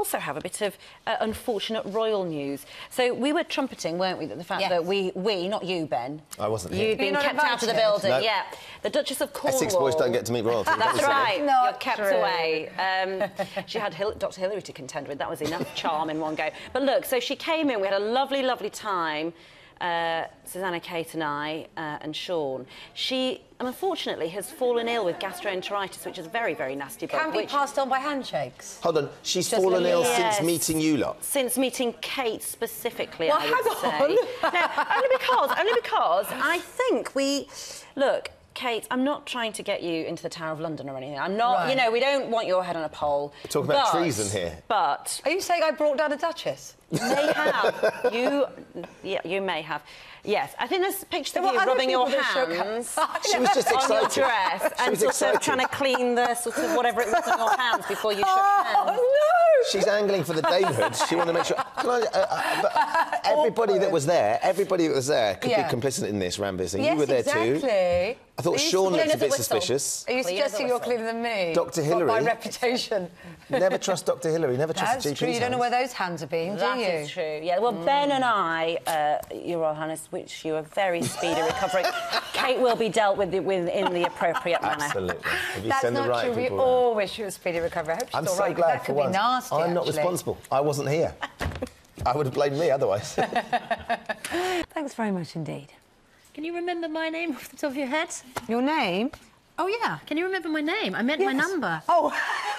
also have a bit of uh, unfortunate royal news. So we were trumpeting, weren't we, that the fact Yes. that we, we, not you, Ben. I wasn't here. You'd Were you been not kept out of the building, No. yeah. The Duchess of Cornwall. Essex boys don't get to meet royalty. That's right. Not You're kept true. away. Um, she had Hil- Dr. Hilary to contend with. That was enough charm in one go. But look, so she came in. We had a lovely, lovely time. Uh, Susanna, Kate, and I, uh, and Sean. She, unfortunately, has fallen ill with gastroenteritis, which is a very, very nasty bug. Can be which- passed on by handshakes. Hold on, she's Just fallen ill Yes. since meeting you lot. since meeting Kate specifically, Well, I would hang say. no, only because, only because I think we look. Kate, I'm not trying to get you into the Tower of London or anything. I'm not, Right. you know, we don't want your head on a pole. We're talking about but- treason here. But Are you saying I brought down a duchess? You may have. you, yeah, you may have. Yes, I think there's pictures There of you rubbing your people that shook hands. She was just on your dress She and was sort excited. of trying to clean the sort of whatever it was on your hands before you shook hands. Oh, no! She's angling for the damehood. She wanted to make sure. Can I, uh, uh, but everybody that was there, everybody that was there could Yeah. be complicit in this, Ranvir. And Yes, you were there exactly. too. I thought Sean looked a bit suspicious. Are you Clean as a suggesting you're cleaner than me? Dr. By- Hilary? By reputation. Never trust Dr. Hilary. Never trust That's the GP's true. You don't know where those hands have been, do you? Is true. Yeah. Well, Ben and I, uh, Your Royal Highness, wish you a very speedy recovery. Kate will be dealt with it with in the appropriate manner. Absolutely. If you That's send the not right true. We around. all wish you a speedy recovery. I hope she's I'm all so right. 'cause glad that for could once. be nasty. I'm not actually. responsible. I wasn't here. I would have blamed me otherwise. Thanks very much indeed. Can you remember my name off the top of your head? Your name? Oh, yeah. Can you remember my name? I meant my number. Oh,